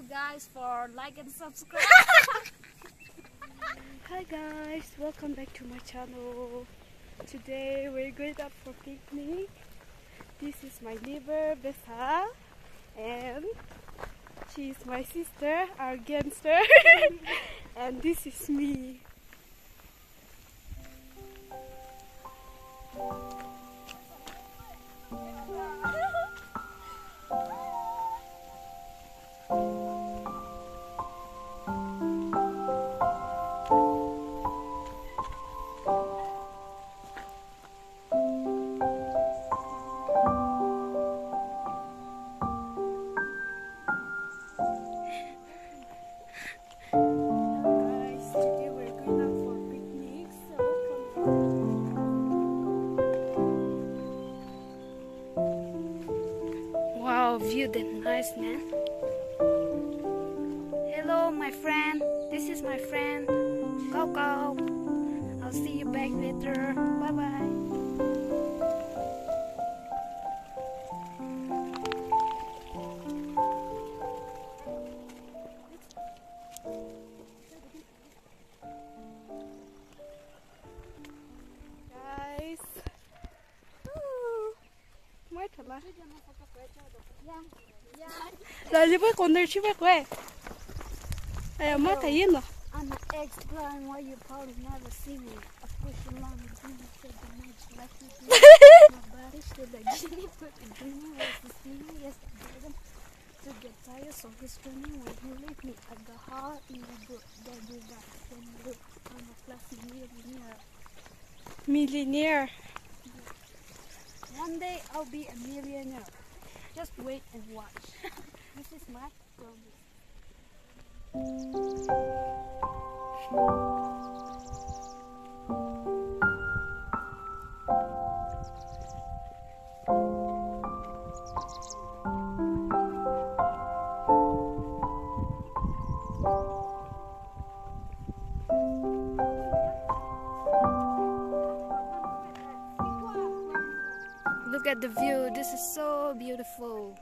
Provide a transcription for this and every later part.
you guys for like and subscribe. Hi guys, welcome back to my channel. Today we're going out for picnic. This is my neighbor Besa and she's my sister, our gangster. and this is me. My friend. This is my friend. Go go. I'll see you back later. Bye bye. Guys. Mới thật là. Là gì với con đây chứ bác Ai mà thấy yên rồi. I'm an ex-blind why you probably never see me. I push along the green said the match like you do. My body stood like Jimmy put the dreaming was the steaming yesterday. To get tired so he's screaming when he leave me at the heart in the book that you got then look I'm a plastic millionaire. Millionaire. One day I'll be a millionaire. Just wait and watch. this is my promise. Look at the view. This is so beautiful.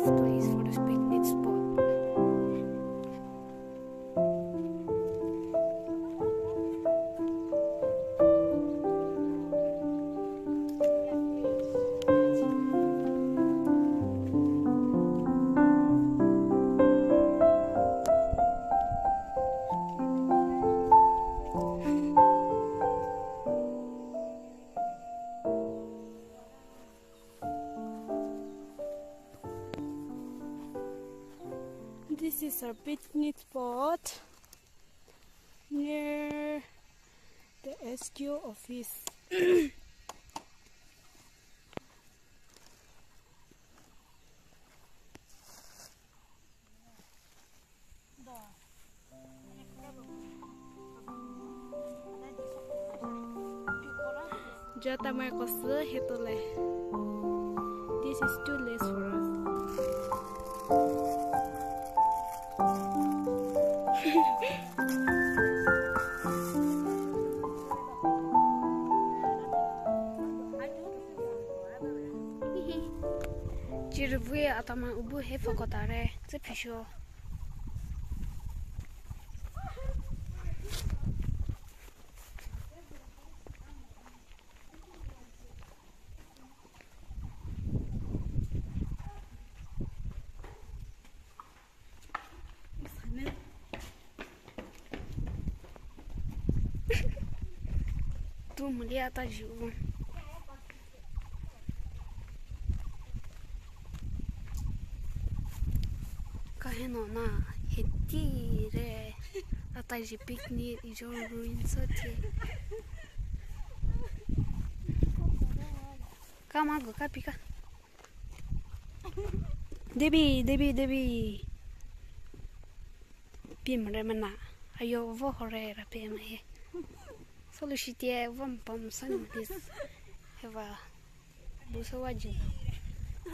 Place for the picnic This is our picnic spot near the SQ office. Jota Marcos Hetole. This is too late for us. Chỉ vui ở tao mang ubu hết phật cả ta rồi, rất phiền tu mulher tá junto. Carreno na retire. Atrás de picnic e jogo ruim só Calma, água, cá pica. Debi, debi, debi. Pim remana. Ayo vou correr a pima aí. Solușite, vom pam să nu des. Eva. Busawajin.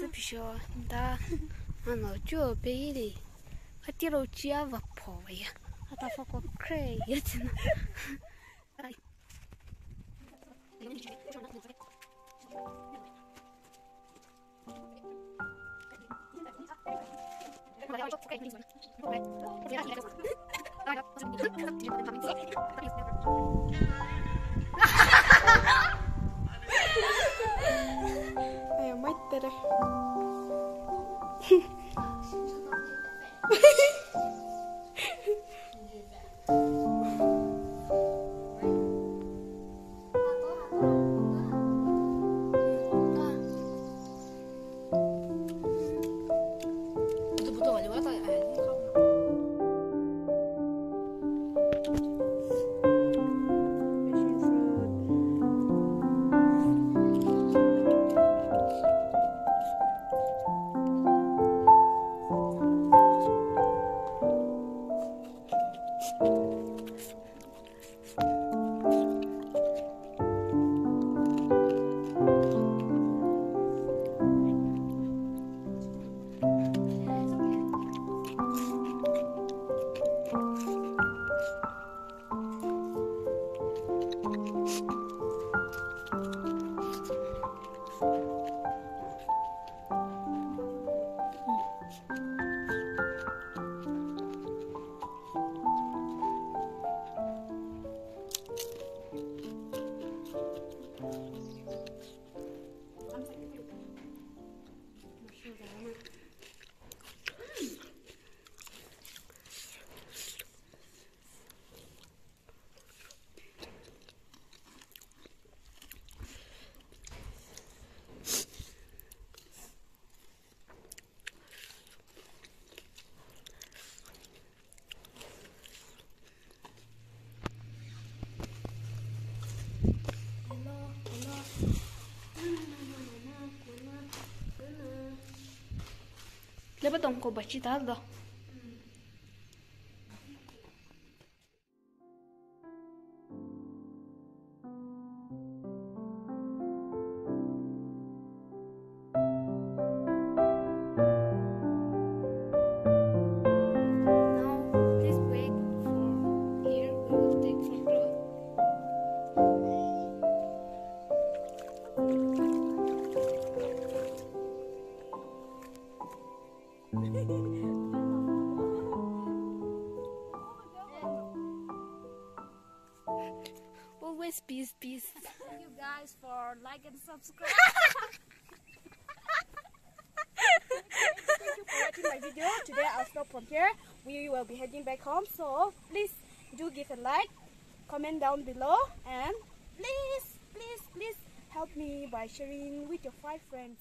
Запишу, да. Оно, чё, пили. Хотела учья ваповая. А та фоко крей, я тяну. Ай. Thank you. ja Mattere. Leva dar baca dah dah. Thank you guys for like and subscribe. Thank you for watching my video. Today I'll stop from here. We will be heading back home. So please do give a like, comment down below, and please, please, please help me by sharing with your five friends.